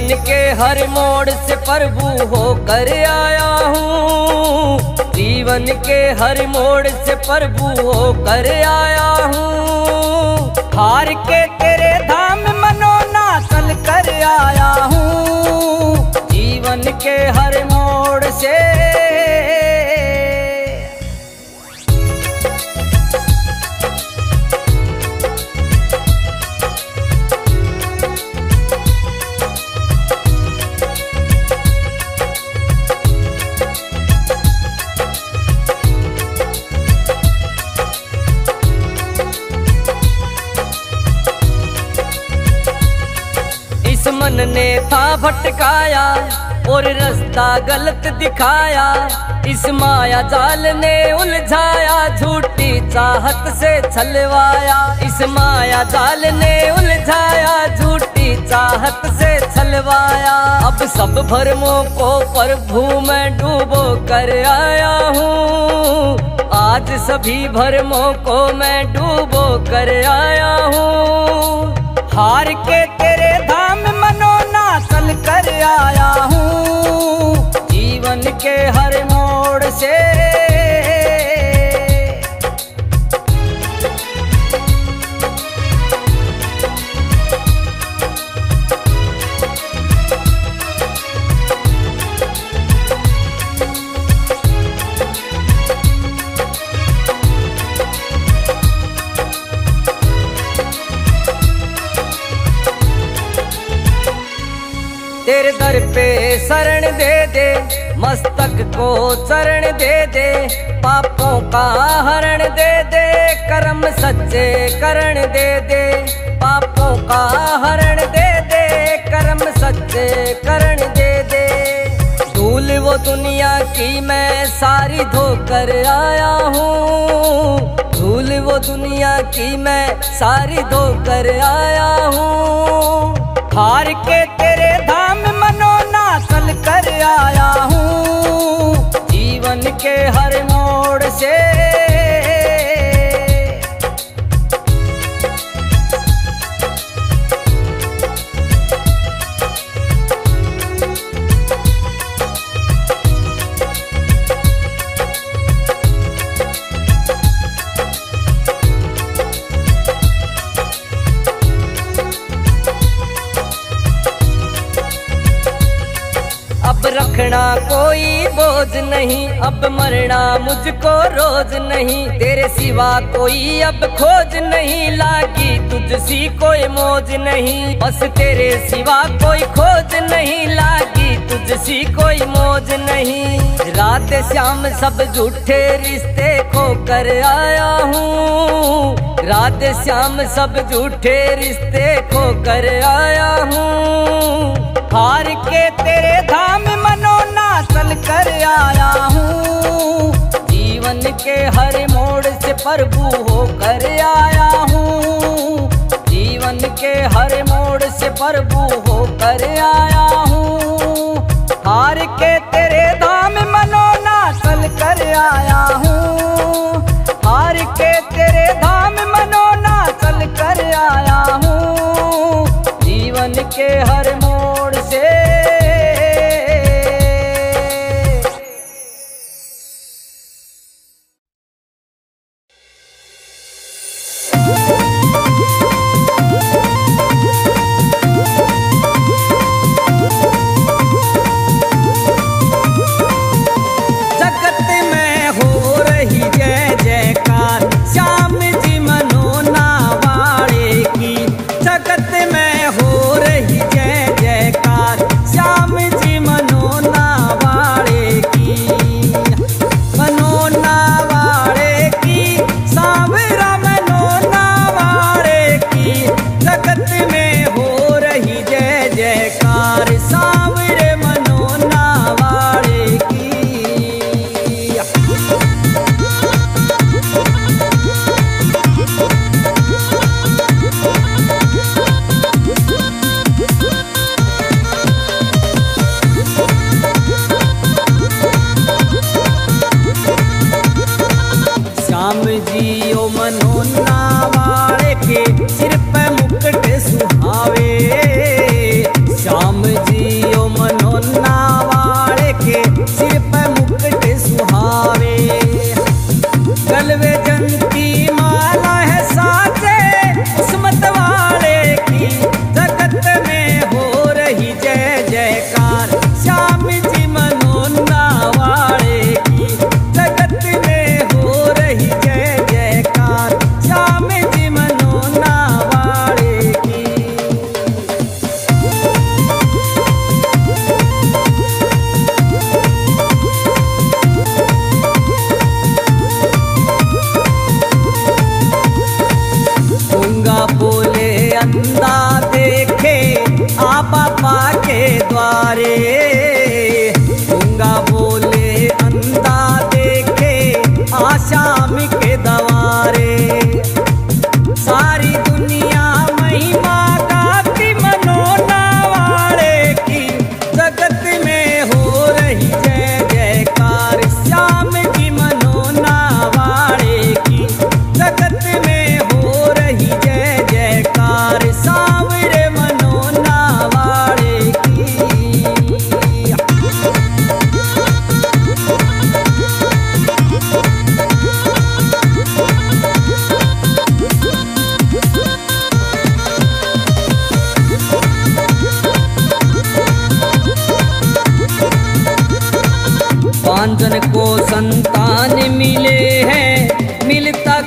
जीवन के हर मोड़ से प्रभु होकर आया हूँ। जीवन के हर मोड़ से प्रभु होकर आया हूँ। हार के तेरे धाम मनो नाशन कर आया हूँ। जीवन के हर मोड़ से था भटकाया और रास्ता गलत दिखाया। इस माया जाल ने उलझाया, झूठी चाहत से छलवाया। इस माया जाल ने उलझाया, झूठी चाहत से छलवाया। अब सब भरमों को प्रभु में डूबो कर आया हूँ। आज सभी भरमों को मैं डूबो कर आया हूँ। हार के तेरे धाम कर आया हूँ। जीवन के हर मोड़ से दर पे शरण दे दे, मस्तक को चरण दे दे, पापों का हरण दे दे, कर्म सच्चे करण दे दे, पापों का हरण दे दे, कर्म सच्चे करण दे दे। धूल वो दुनिया की मैं सारी धोकर आया हूँ, धूल वो दुनिया की मैं सारी धोकर आया हूँ। हार के कर आया हूँ। जीवन के हर मोड़ से रखना कोई बोझ नहीं, अब मरना मुझको रोज नहीं। तेरे सिवा कोई अब खोज नहीं, लागी तुझसी कोई मौज नहीं। बस तेरे सिवा कोई खोज नहीं, लागी तुझसी कोई मौज नहीं। रात श्याम सब झूठे रिश्ते खो कर आया हूँ। रात श्याम सब झूठे रिश्ते खो कर आया हूँ। हार के तेरे मनोनाशन कर आया हूँ। जीवन के हर मोड़ से प्रभु हो होकर आया हूँ। जीवन के हर मोड़ से प्रभु हो होकर आया हूँ। हार के तेरे धाम मनोनाशन कर आया हूँ।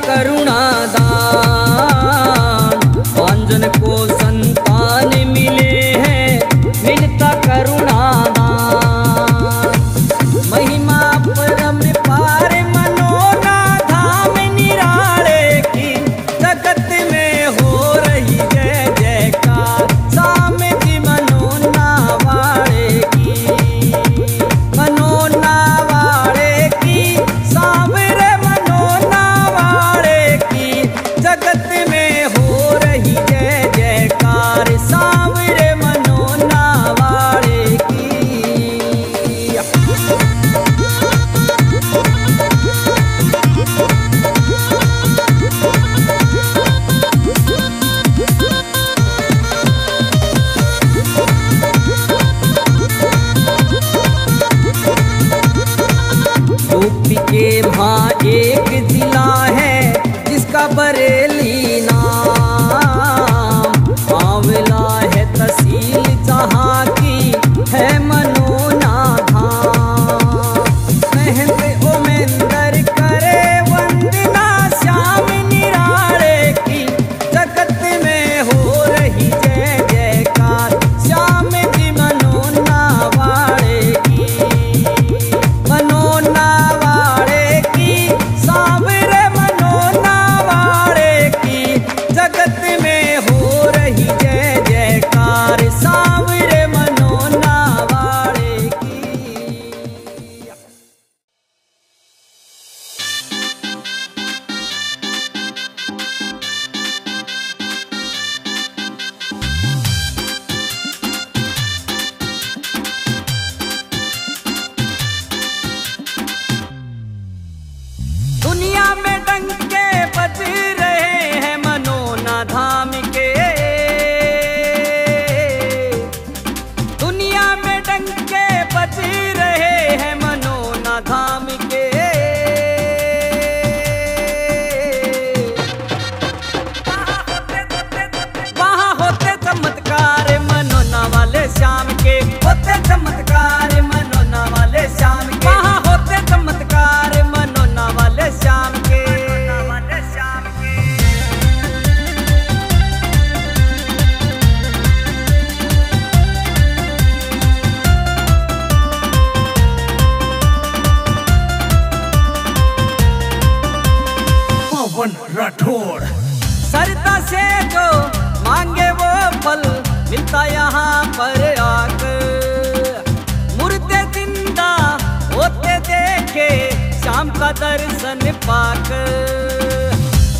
करुणादा पवन राठौड़ सरता से जो मांगे वो फल, मिलता यहाँ पर आकर मुर्दे ज़िंदा होते देखे, शाम का दर्शन पाक।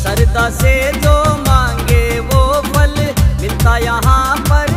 सरदा से जो मांगे वो फल, मिलता यहाँ पर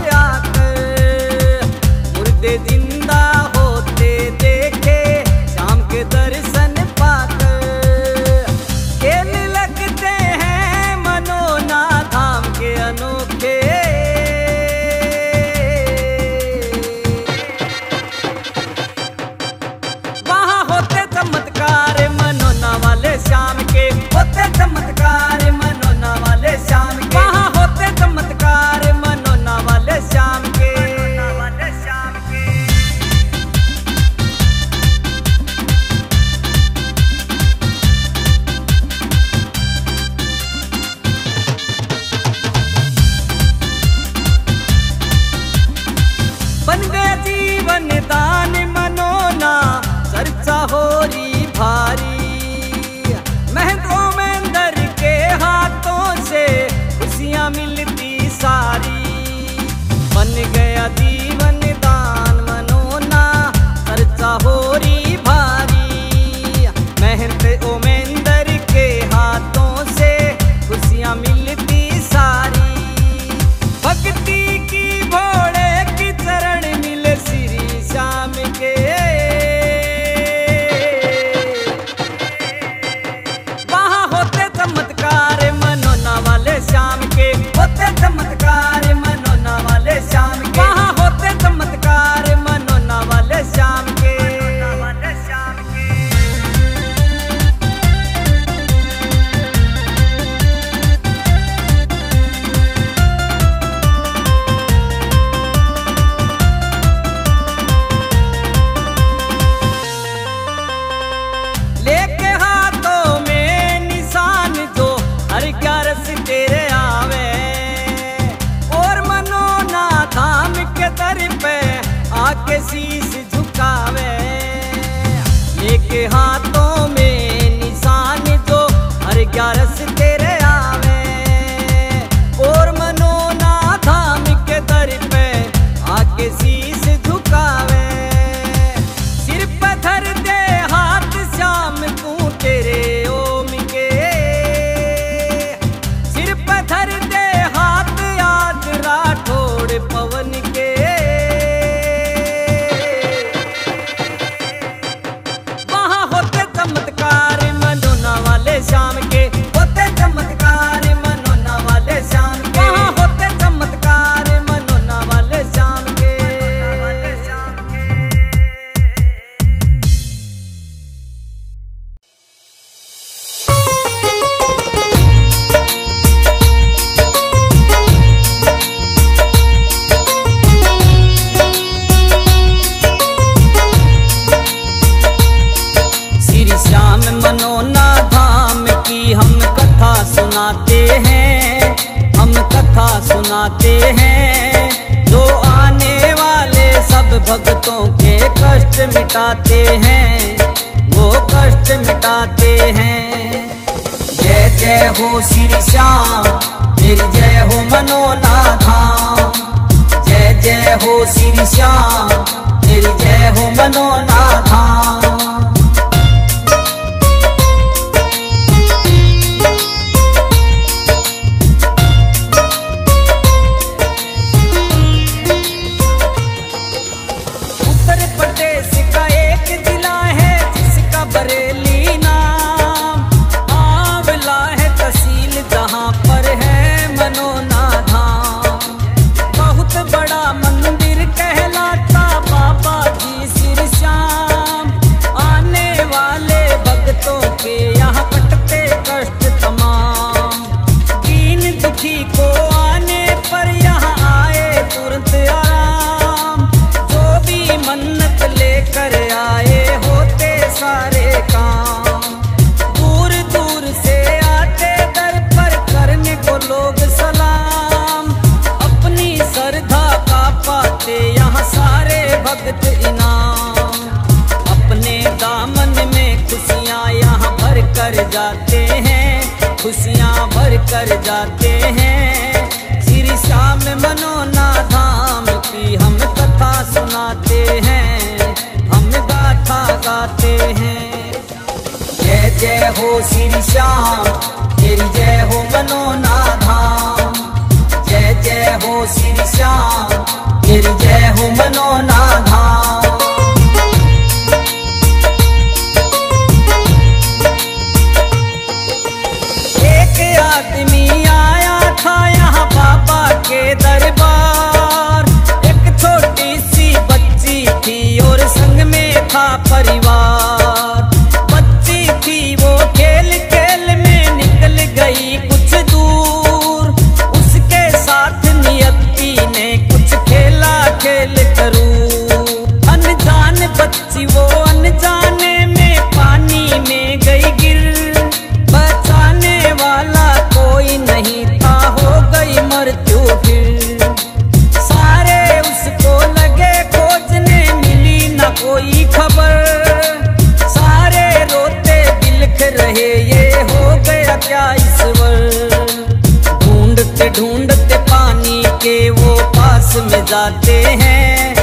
जाते हैं,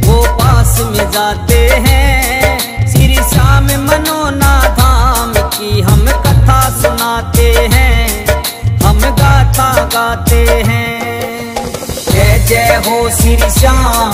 वो पास में जाते हैं। श्री श्याम मनोना धाम की हम कथा सुनाते हैं, हम गाता गाते हैं। जय जय हो श्री श्याम।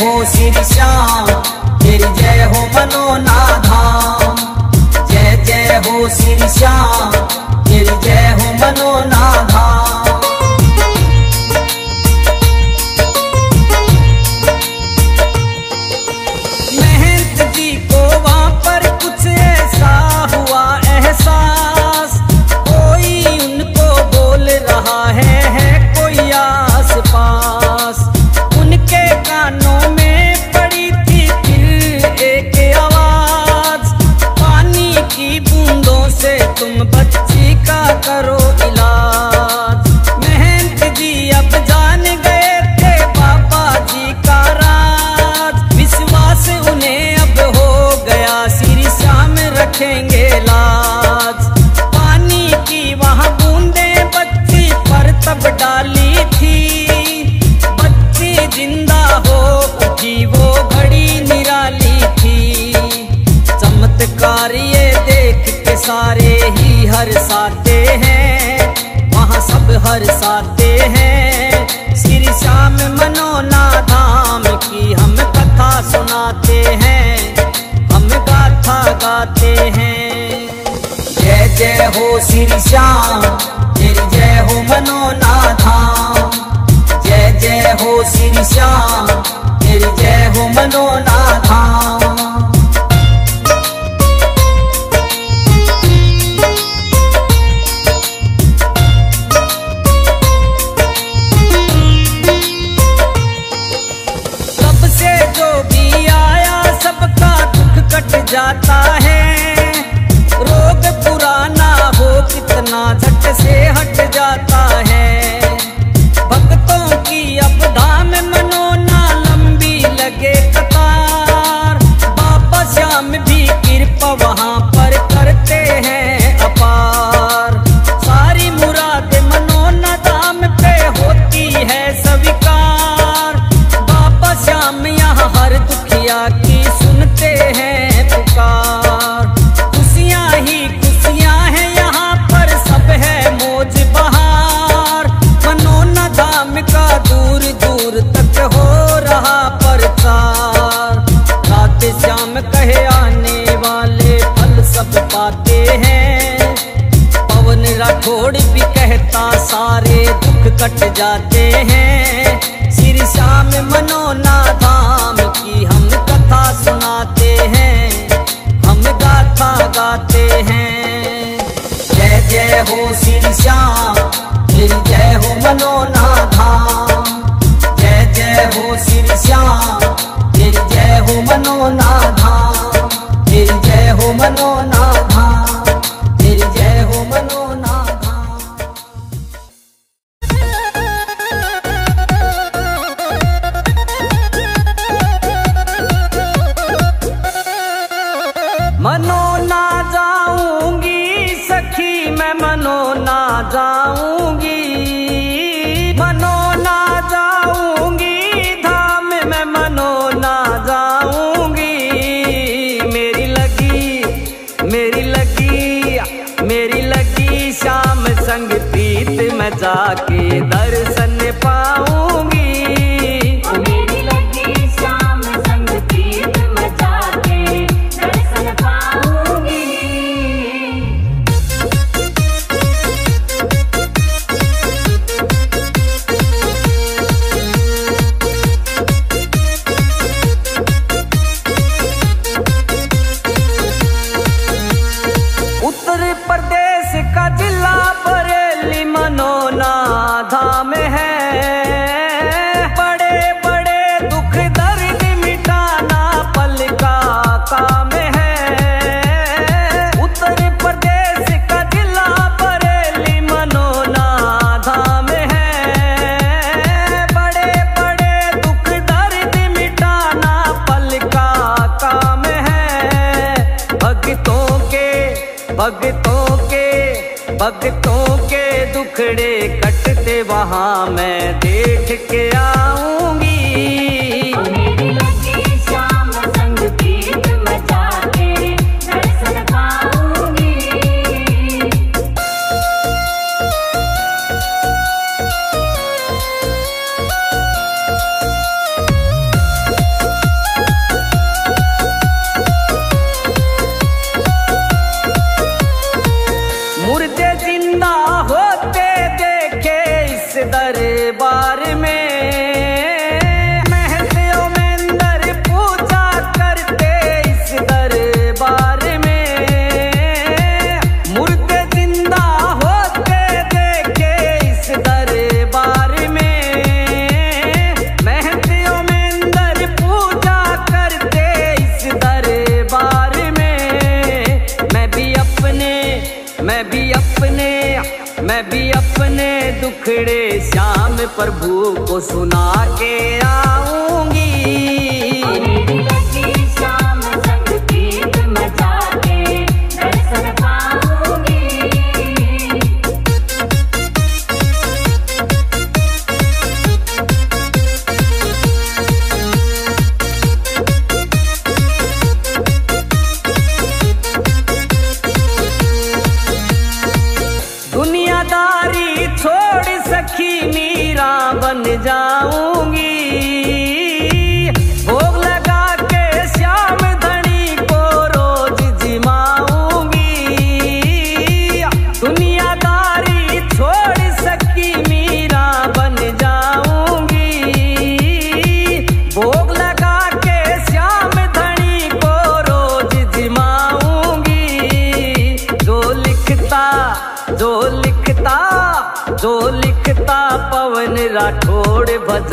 होश श्याम। मनोना जय मैं भी अपने दुखड़े श्याम प्रभु को सुना के आऊँगी।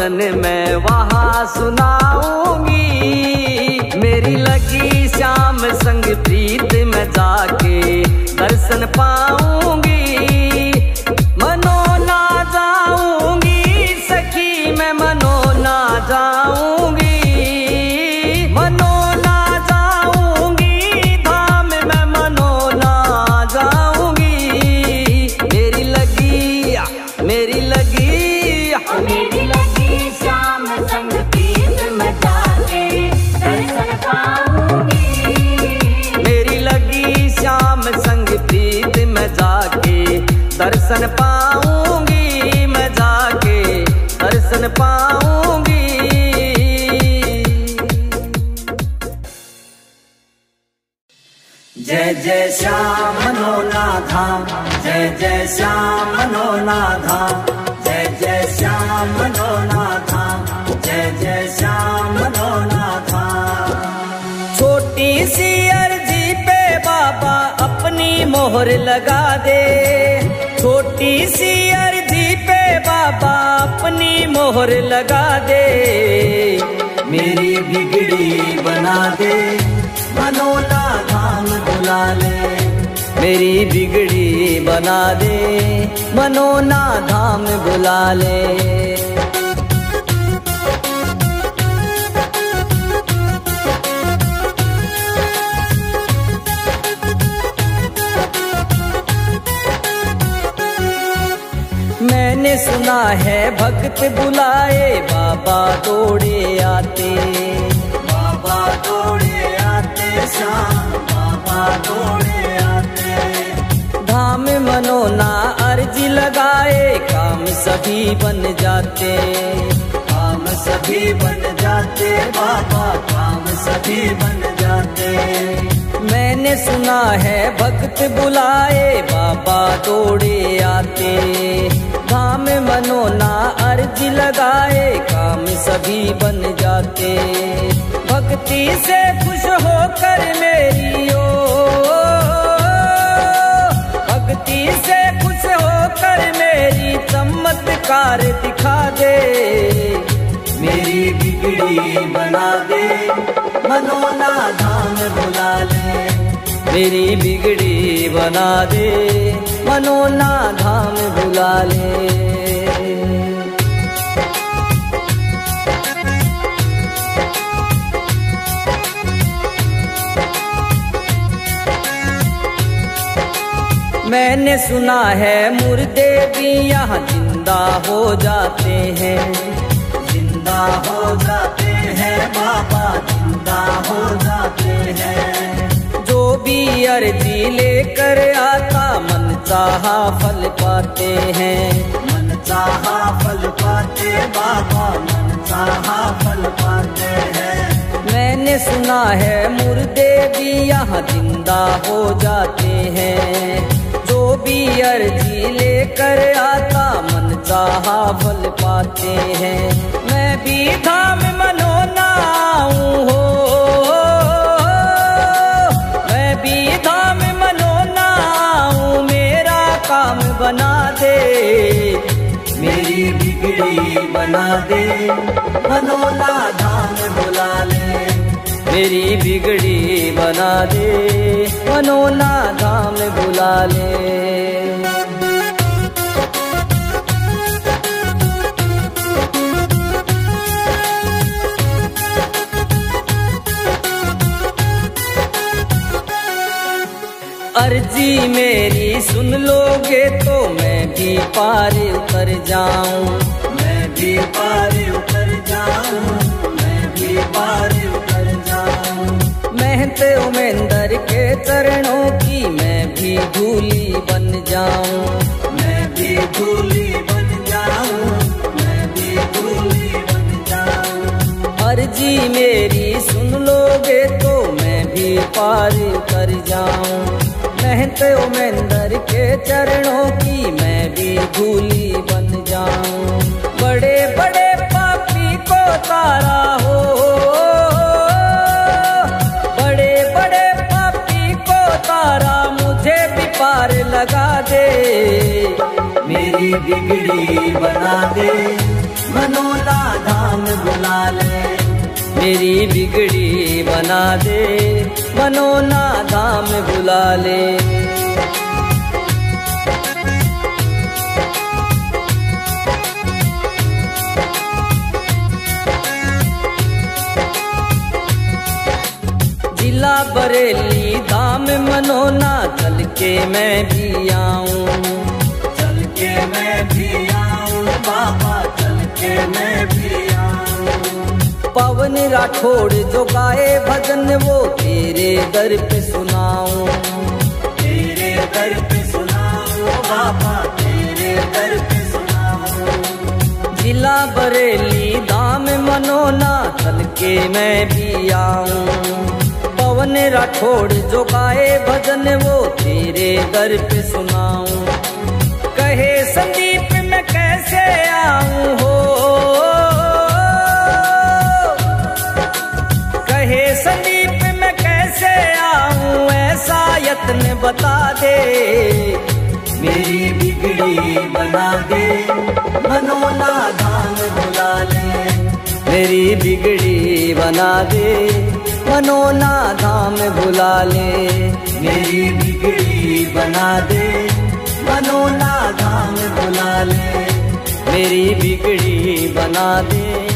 मैं में वहाँ सुनाऊँगी। मेरी लगी श्याम संग प्रीत में जाके दर्शन पाऊँगी। दर्शन पाऊँगी मैं जाके, दर्शन पाऊँगी। जय जय श्याम मनोना धाम जय जय श्याम मनोना धाम जय जय श्याम मनोना धाम जय जय श्याम मनोना धाम छोटी सी अर्जी पे बाबा अपनी मोहर लगा दे। छोटी सी अर्जी पे बाबा अपनी मोहर लगा दे। मेरी बिगड़ी बना दे। मनोला धाम बुला ले मेरी बिगड़ी बना दे। मनोना धाम बुला ले मैंने सुना है भक्त बुलाए, बाबा दौड़े आते। बाबा दौड़े आते श्याम बाबा दौड़े आते। धाम मनो मनोना अर्जी लगाए, काम सभी बन जाते। काम सभी बन जाते, बाबा काम सभी बन जाते। मैंने सुना है भक्त बुलाए, बाबा दौड़े आते। धाम मनोना अर्जी लगाए, काम सभी बन जाते। भक्ति से खुश होकर मेरी ओ, भक्ति से खुश होकर मेरी चमत्कार दिखा दे। मेरी बिगड़ी बना दे, मनोना धाम बुला ले। मेरी बिगड़ी बना दे। मनोना धाम बुला ले। मैंने सुना है मुर्दे भी यहाँ ज़िंदा हो जाते हैं। ज़िंदा हो जाते हैं, बाबा ज़िंदा हो जाते हैं। जो भी अर्जी लेकर आता मन चाहा फल पाते हैं। मन चाहा फल पाते बाबा मन चाहा फल पाते हैं। मैंने सुना है मुर्दे भी यहाँ ज़िंदा हो जाते हैं। जो भी अर्जी लेकर आता मन चाहा फल पाते हैं। मैं भी धाम मनोना हो। काम बना दे। मेरी बिगड़ी बना दे। मनोला धाम बुला ले। मेरी बिगड़ी बना दे। मनोला धाम बुला ले। अर्जी मेरी सुन लोगे तो मैं भी पार उतर जाऊँ। मैं भी पार उतर जाऊँ। मैं भी पार उतर जाऊँ। महते उमेंदर के चरणों की मैं भी धूली बन जाऊँ। मैं भी धूली बन जाऊँ। मैं भी धूली बन जाऊँ। अर्जी मेरी सुन लोगे तो मैं भी पार कर जाऊँ। महते उमेंदर के चरणों की मैं भी धूली बन जाऊँ। बड़े बड़े पापी को तारा हो। बड़े बड़े पापी को तारा मुझे भी पार लगा दे। मेरी बिगड़ी बना दे। मनोला धाम बुला ले। मेरी बिगड़ी बना दे। मनोना दाम बुला ले। जिला बरेली धाम मनोना चल के मैं भी आऊँ। चल के मैं भी आऊँ, बाबा, चल के मैं भी पवन राठौड़ जो गाए भजन वो तेरे दर पे सुनाऊं। तेरे दर पे सुनाऊं बाबा तेरे दर पे सुनाऊं। जिला बरेली धाम मनोना चल के मैं भी आऊँ। पवन राठौड़ जो गाए भजन वो तेरे दर पे सुनाऊं। कहे संदीप मैं कैसे आऊँ? हो यत्न बता दे। मेरी बिगड़ी बना दे। मनोना धाम बुला ले। मेरी बिगड़ी बना दे। मनोना धाम बुला ले। मेरी बिगड़ी बना दे। मनोना धाम बुला ले। मेरी बिगड़ी बना दे।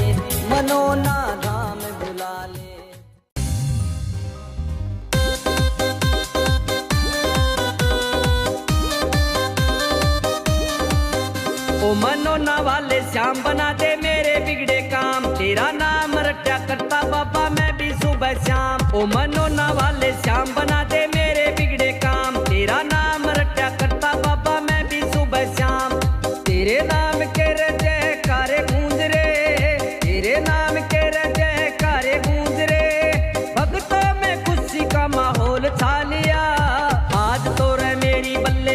ओ मनोना वाले श्याम बना दे मेरे बिगड़े काम। तेरा नाम रटा करता बाबा, मैं भी सुबह शाम। ओ मनोना वाले श्याम बना दे मेरे बिगड़े काम। तेरा नाम रटा करता बाबा, मैं भी सुबह शाम। तेरे नाम के रजे कारे गूंज रे। तेरे नाम के रजे कारे गूंज रे। भक्तों में खुशी का माहौल छा लिया। आज तो रे मेरी बल्ले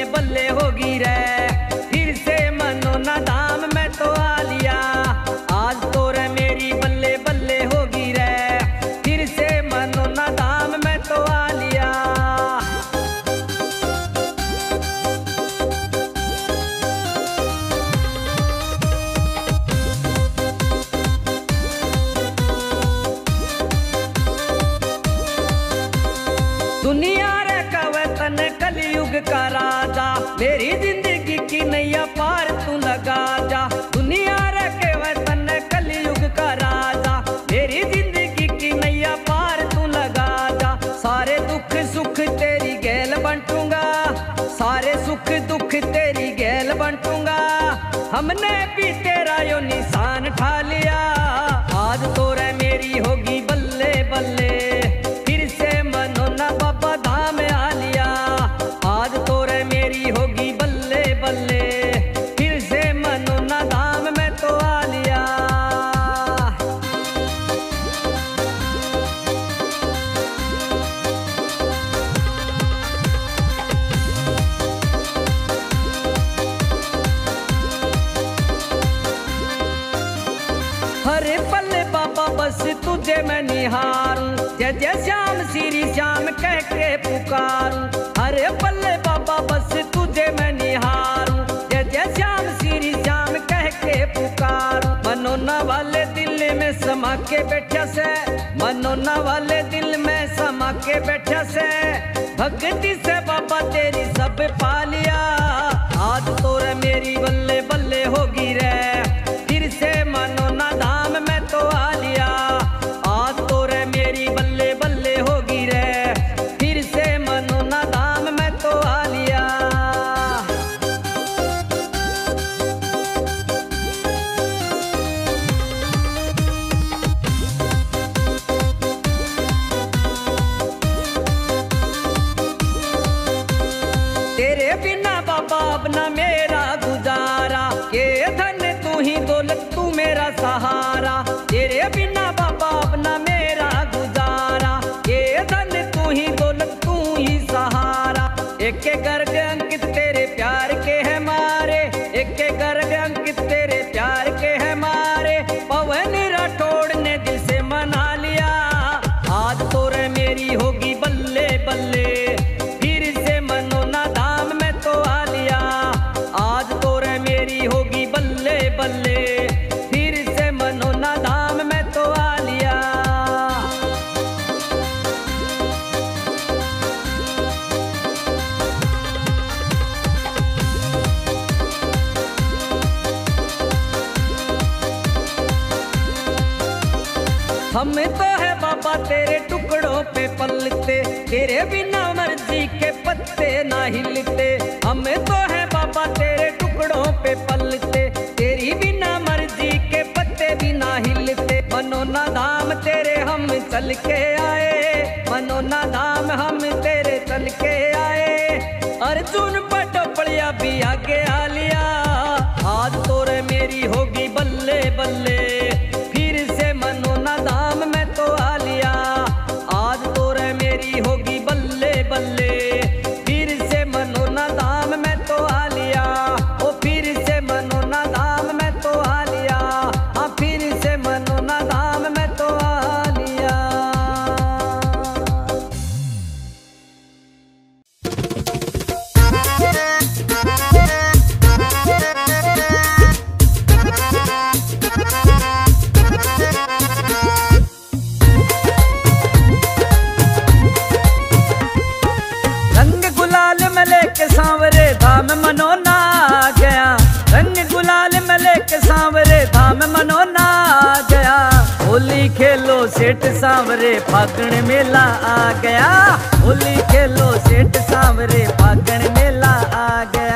बोले बाबा बस तुझे मैं निहारूं। जय जय श्याम, श्री श्याम कह के पुकार। अरे बल्ले बाबा बस तुझे मैं निहारूं। जय जय श्याम, श्री श्याम कह के पुकारूं। मनोना वाले दिल में समा के बैठा से। मनोना वाले दिल में समा के बैठा से। भक्ति से बाबा तेरी सब पालिया। आज तोरे मेरी बल्ले बल्ले उछलते तेरे बिना मर्ज़ी के पत्ते ना हिलते हम तो है बाबा, तेरे टुकड़ों पे पलते। तेरी बिना मर्ज़ी के पत्ते भी ना हिलते मनो ना धाम तेरे हम चल के आए। मनो ना धाम हम सेठ सांवरे फागण मेला आ गया। होली खेलो सेठ सांवरे फागण मेला आ गया।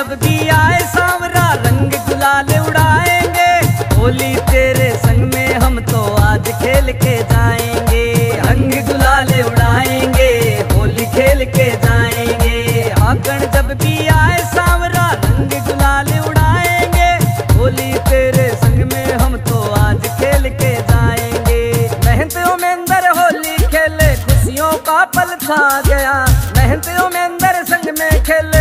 जब भी आए सांवरा, रंग गुलाल उड़ाएँगे। होली तेरे संग में हम तो आज खेल के जाएँगे। रंग गुलाल उड़ाएँगे, होली खेल के जाएँगे। आकड़ जब भी आए सांवरा, रंग गुलाल उड़ाएँगे। होली तेरे संग में हम तो आज खेल के जाएँगे। मेहनतों में अंदर होली खेले, खुशियों का पल छा गया। मेहनतों में अंदर संग में खेले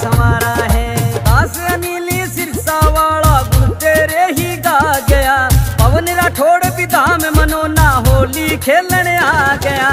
संवारा है। आस नीली सिरसा वाला तेरे ही गा गया। पवन राठौड़ पिता में मनोना होली खेलने आ गया।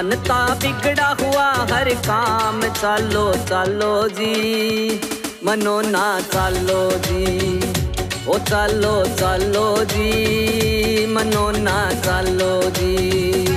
बनता बिगड़ा हुआ हर काम। चालो चालो जी, मनो ना चालो जी। ओ चालो चालो जी, मनो ना चालो जी।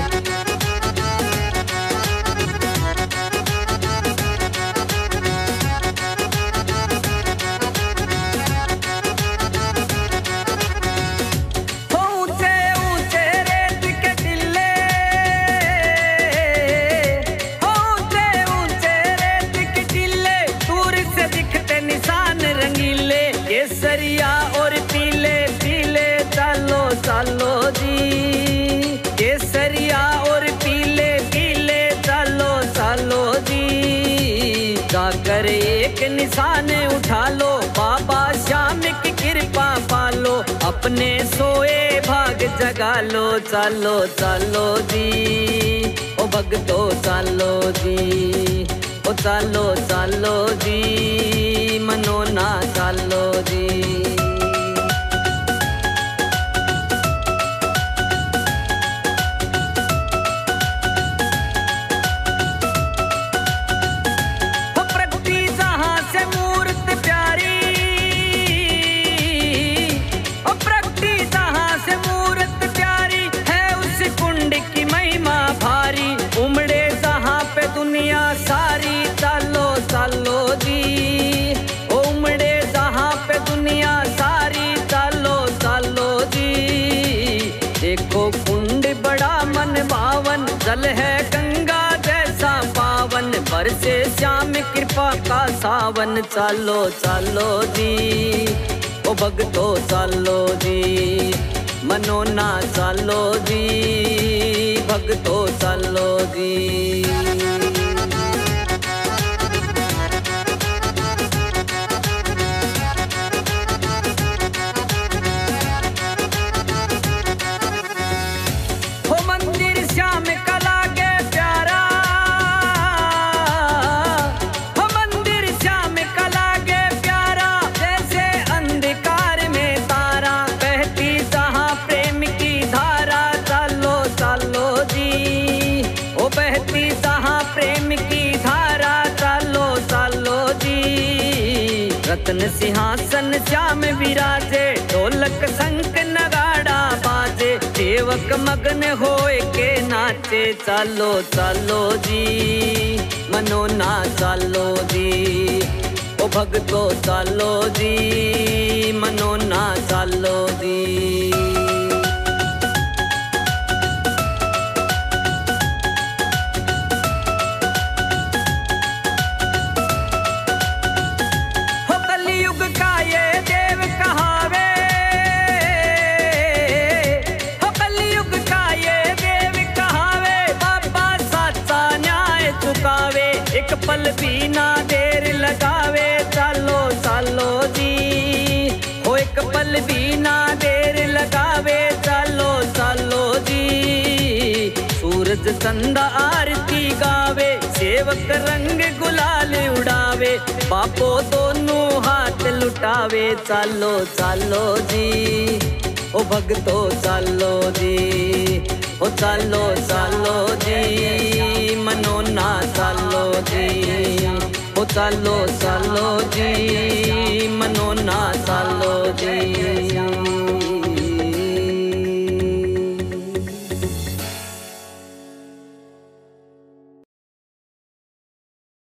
सपने सोए भाग जगा लो, चालो चालो जी। ओ भगतो, चालो जी। ओ चालो चालो जी। मनो ना, चालो जी। सावन चालो चालो जी। ओ भगतो चालो जी। मनोना चालो जी। भगतो चालो जी। श्याम विराजे, ढोलक संक नगाड़ा बाजे। सेवक मगन होए के नाचे, चालो चालो जी। मनो ना चालो जी। ओ भगतो चालो जी। मनो ना चालो जी। संधा आरती गावे, सेवक रंग गुलाल उड़ावे पापो दोनों हाथ लुटावे, चालो चालो जी। ओ भगतो चालो जी। ओ चालो चालो जी। मनो ना चालो जी। ओ चालो चालो जी। मनो ना चालो जी।